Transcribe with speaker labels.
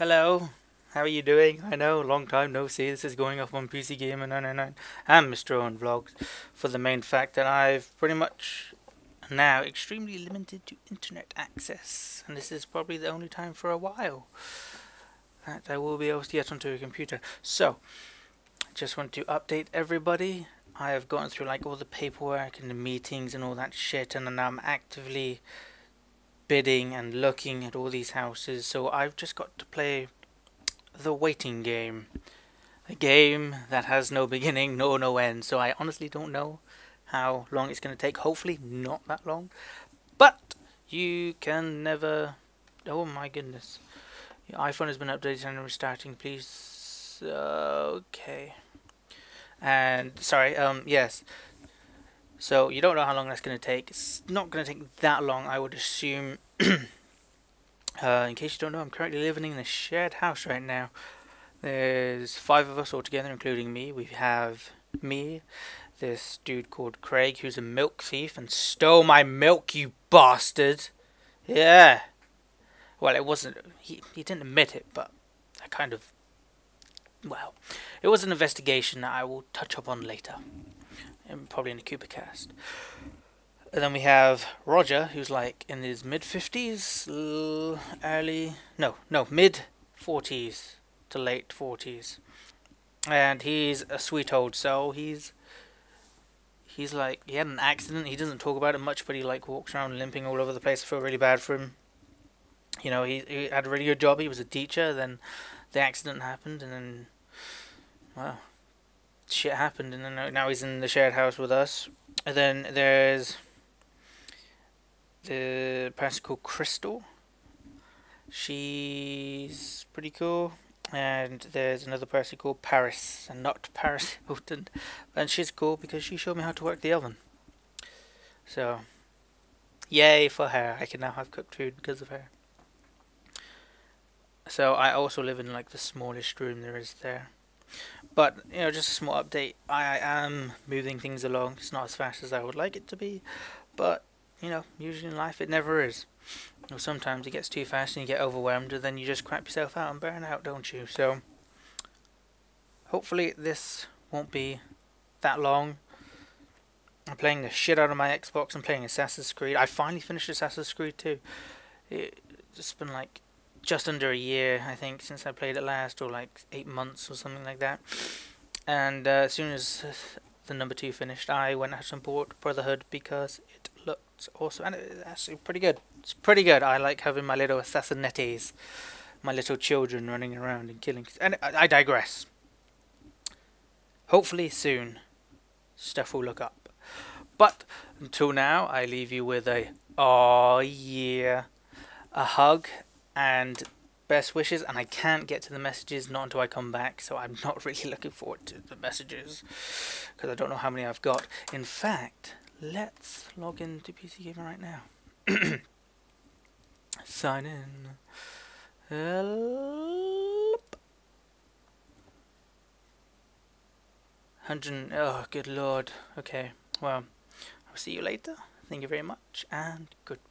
Speaker 1: Hello, how are you doing? I know, long time no see. This is going off on PC Gamer 999 and Mr. Owen Vlogs for the main fact that I've pretty much now extremely limited to internet access, and this is probably the only time for a while that I will be able to get onto a computer. So, I just want to update everybody. I have gone through like all the paperwork and the meetings and all that shit, and I'm actively bidding and looking at all these houses. So I've just got to play the waiting game. A game that has no beginning nor no end. So I honestly don't know how long it's going to take. Hopefully not that long. But you can never... Oh my goodness. Your iPhone has been updated and restarting. Please... Uh, okay. And, sorry, um, yes. So you don't know how long that's going to take. It's not going to take that long, I would assume. uh, in case you don't know, I'm currently living in a shared house right now. There's five of us all together, including me. We have me, this dude called Craig, who's a milk thief and stole my milk, you bastard. Yeah. Well, it wasn't. He he didn't admit it, but I kind of. Well, it was an investigation that I will touch upon later and probably in the Coopercast. And then we have Roger, who's like in his mid 50s, early, no, no, mid 40s to late 40s. And he's a sweet old soul. He's he's like he had an accident. He doesn't talk about it much, but he like walks around limping all over the place. I feel really bad for him. You know, he he had a really good job. He was a teacher. Then the accident happened, and then wow, shit happened, and then now he's in the shared house with us. And then there's the person called Crystal. She's pretty cool. And there's another person called Paris, and not Paris Hilton. And she's cool because she showed me how to work the oven. So, yay for her. I can now have cooked food because of her. So I also live in like the smallest room there is there. But, you know, just a small update. I am moving things along. It's not as fast as I would like it to be. But, you know, usually in life it never is. You sometimes it gets too fast and you get overwhelmed and then you just crap yourself out and burn out, don't you? So, hopefully this won't be that long. I'm playing the shit out of my Xbox. I'm playing Assassin's Creed. I finally finished Assassin's Creed II. it's been like just under a year, I think, since I played it last, or like eight months or something like that. And uh, as soon as the number two finished, I went out and bought Brotherhood because it looked awesome, and it's actually pretty good. It's pretty good. I like having my little assassinettes, my little children running around and killing. And I digress. Hopefully soon, stuff will look up. But until now, I leave you with a oh yeah, a hug and best wishes and I can't get to the messages not until I come back so I'm not really looking forward to the messages because I don't know how many I've got. In fact let's log into PC Gamer right now. Sign in. Help. 100 oh good lord. Okay well I'll see you later. Thank you very much and goodbye